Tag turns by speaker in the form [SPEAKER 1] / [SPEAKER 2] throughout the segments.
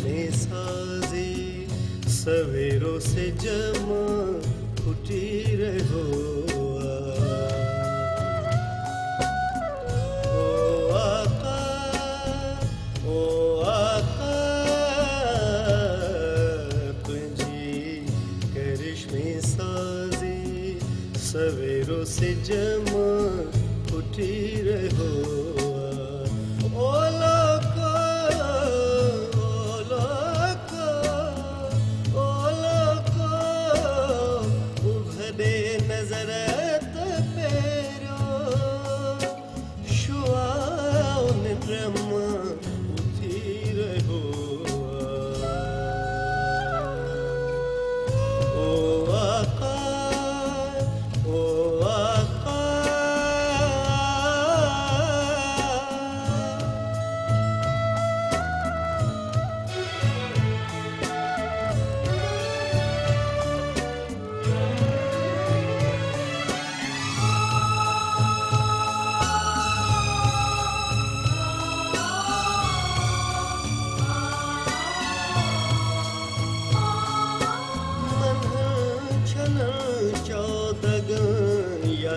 [SPEAKER 1] उसने साजे सवेरों से जमा उठी रहो। सवेरों से जमा उठी रहो। ओला them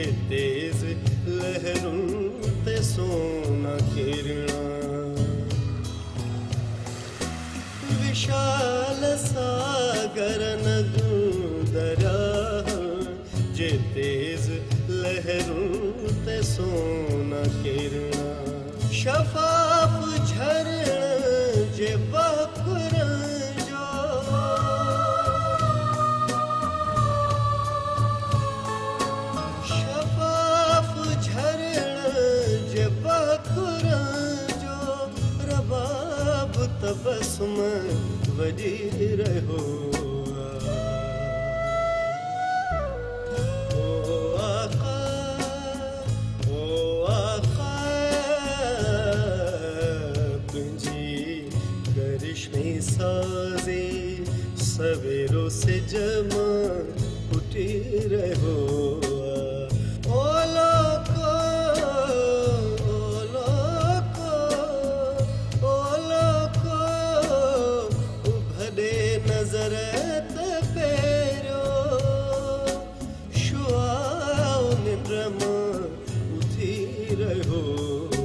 [SPEAKER 1] जे तेज लहरूं ते सोना किरणा। विशाल सागर नदू दरा जे तेज लहरूं ते सोना किरणा। शफाफ तबसम वजी रहो। ओ आका ओ आका, तुझी करिश्मे साजे सवेरों से जमा उठी रहो। खुशी रहो